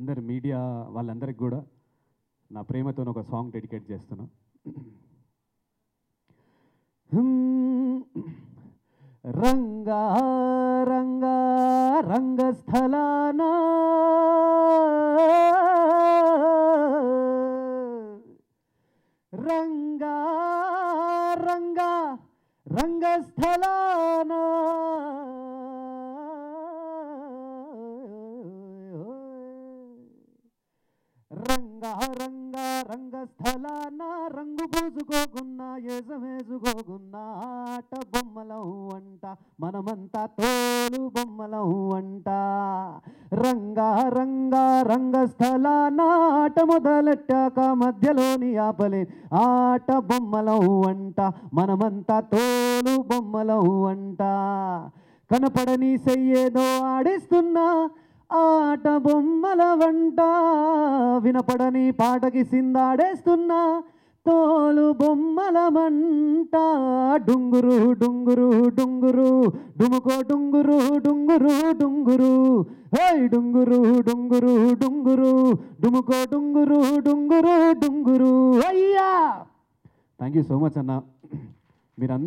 అందరి మీడియా వాళ్ళందరికి కూడా నా ప్రేమతో ఒక సాంగ్ డెడికేట్ చేస్తున్నా. రంగా రంగా రంగస్థలానా? రంగా రంగా రంగస్థలానా? రంగా రంగా రంగస్థలాన రంగు పూసుకోకున్నా ఏసమేసుకోకున్నా ఆట బొమ్మలం అంట. మనమంతా తోలు బొమ్మలం అంట. రంగా రంగా రంగస్థలాన ఆట మొదలెట్టాక మధ్యలోని ఆపలే. ఆట బొమ్మలం అంట. మనమంతా తోలు బొమ్మలం అంట. కనపడని సెయ్యేదో ఆడిస్తున్నా ఆట బొమ్మల వంట వినపడని పాటకి సిందాడేస్తున్నా. తోలు బొమ్మల మంట. డుంగురు డుంగురు డుంగురు. డుముకో డుంగురు డుంగురు డుంగురు. హోయ్ డుంగురు డుంగురు డుంగురు. డుముకో డుంగురు డుంగురు డుంగురు. అయ్యా! థ్యాంక్ యూ సో మచ్ అన్న. మీరు